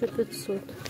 1500.